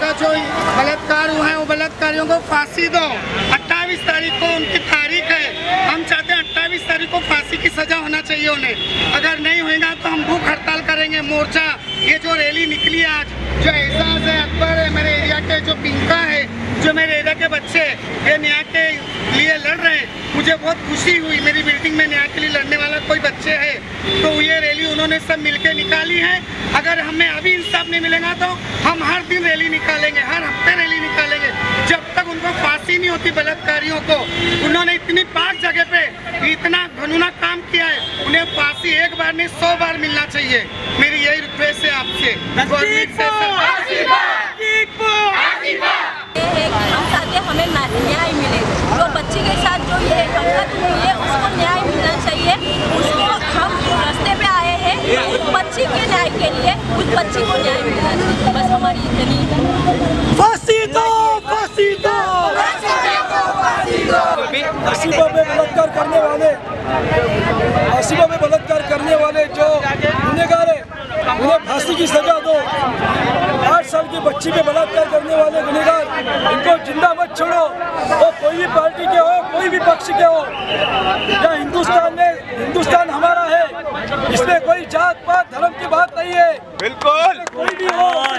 का जो बलात्कार हुआ है वो बलात्कारियों को फांसी दो। अट्ठाईस तारीख को उनकी तारीख है। हम चाहते हैं अट्ठाईस तारीख को फांसी की सजा होना चाहिए उन्हें। अगर नहीं होगा तो हम भूख हड़ताल करेंगे। मोर्चा ये जो रैली निकली आज जो एहसास है अकबर है मेरे एरिया के जो पिंका है जो मेरे एरिया के बच्चे ये न्याय के लिए लड़ रहे हैं। मुझे बहुत खुशी हुई मेरी बिल्डिंग में न्याय के लिए लड़ने वाला कोई बच्चे है। तो ये रैली उन्होंने सब मिलके निकाली है। अगर हमें अभी इंसाफ नहीं मिलेगा तो हम हर दिन रैली निकालेंगे हर हफ़्ते रैली निकालेंगे। जब तक उनको फांसी नहीं होती बलात्कारियों को उन्होंने इतनी पाक जगह पे इतना घनुना काम किया है उन्हें फांसी एक बार नहीं सौ बार मिलना चाहिए। मेरी यही रिक्वेस्ट है आपसे। गवर्नमेंट से बच्ची को न्याय में बलात्कार करने वाले आसिबा में बलात्कार करने वाले जो गुनेगार है उन्हें फांसी की सजा दो आठ साल की बच्ची पे बलात्कार करने वाले गुनेगार इनको ज़िंदा मत छोड़ो वो कोई भी पार्टी के हो कोई भी पक्ष के हो या हिंदुस्तान में हिंदुस्तान हमारे इसमें कोई जात पात धर्म की बात नहीं है। बिल्कुल। कोई भी हो।